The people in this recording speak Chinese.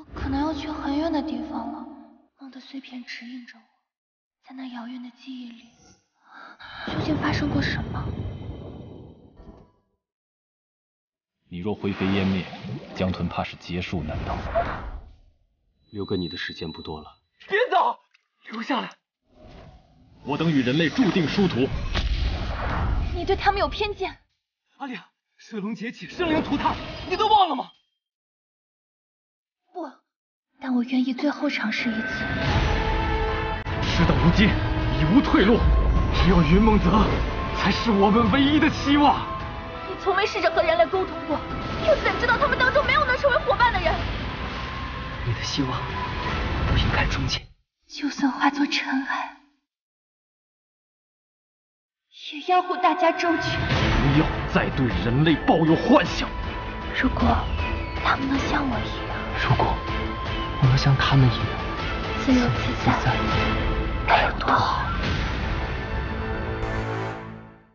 我可能要去很远的地方了。梦的碎片指引着我，在那遥远的记忆里，究竟发生过什么？你若灰飞烟灭，江豚怕是劫数难逃。留给你的时间不多了。别走，留下来。我等与人类注定殊途。你对他们有偏见。阿亮，水龙劫起，生灵涂炭，你都忘了吗？不，但我愿意最后尝试一次。事到如今，已无退路，只有云梦泽才是我们唯一的希望。你从未试着和人类沟通过，又怎知道他们当中没有能成为伙伴的人？你的希望不应该终结。就算化作尘埃。也要护大家周全。不要再对人类抱有幻想。如果他们能像我一样，如果像他们一样自由自在！